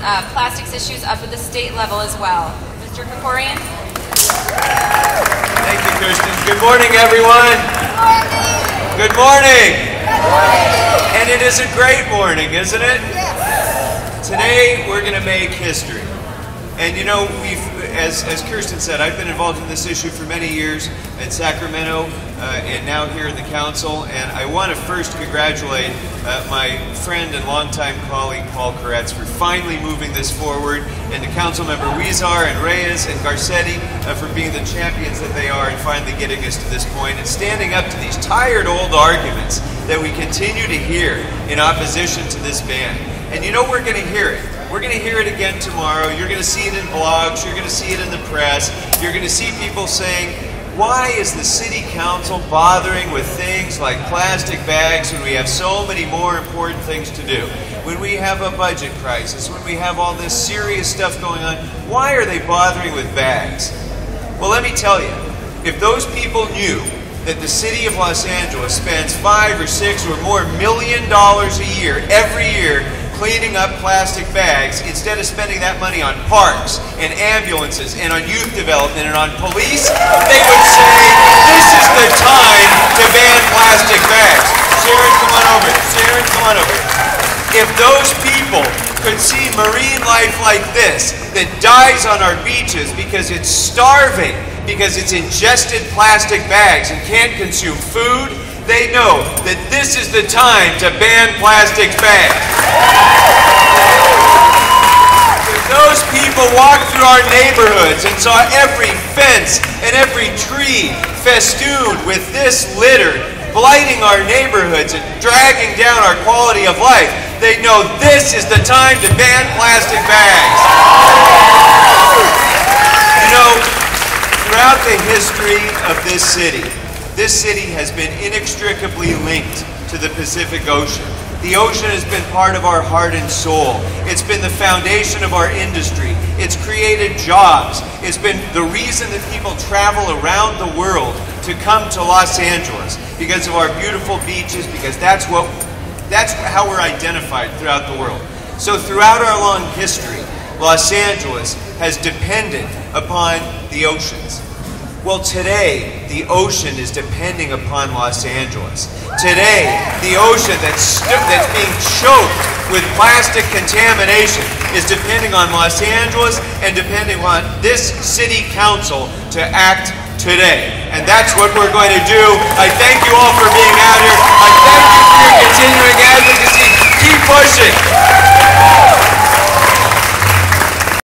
uh, plastics issues up at the state level as well. Mr. Krekorian? Thank you, Kirsten. Good morning, everyone. Good morning. Good morning. And it is a great morning, isn't it? Yes. Today, we're going to make history. And you know, we've, as, as Kirsten said, I've been involved in this issue for many years in Sacramento uh, and now here in the council. And I want to first congratulate uh, my friend and longtime colleague Paul Koretz for finally moving this forward, and to Council Member Huizar and Reyes and Garcetti uh, for being the champions that they are and finally getting us to this point and standing up to these tired old arguments that we continue to hear in opposition to this ban. And you know we're going to hear it. We're going to hear it again tomorrow. You're going to see it in blogs. You're going to see it in the press. You're going to see people saying, why is the city council bothering with things like plastic bags when we have so many more important things to do? When we have a budget crisis, when we have all this serious stuff going on, why are they bothering with bags? Well, let me tell you, if those people knew that the city of Los Angeles spends five or six or more million dollars a year, every year, cleaning up plastic bags instead of spending that money on parks and ambulances and on youth development and on police, they would say, this is the time to ban plastic bags. Sharon, come on over. Sharon, come on over. If those people could see marine life like this that dies on our beaches because it's starving, because it's ingested plastic bags and can't consume food, they know that this is the time to ban plastic bags. Those people walk through our neighborhoods and saw every fence and every tree festooned with this litter blighting our neighborhoods and dragging down our quality of life, they know this is the time to ban plastic bags. You know, throughout the history of this city, this city has been inextricably linked to the Pacific Ocean. The ocean has been part of our heart and soul. It's been the foundation of our industry. It's created jobs. It's been the reason that people travel around the world to come to Los Angeles because of our beautiful beaches, because that's what that's how we're identified throughout the world. So throughout our long history, Los Angeles has depended upon the oceans. Well, today, the ocean is depending upon Los Angeles. Today, the ocean that's, that's being choked with plastic contamination is depending on Los Angeles and depending on this city council to act today. And that's what we're going to do. I thank you all for being out here. I thank you for your continuing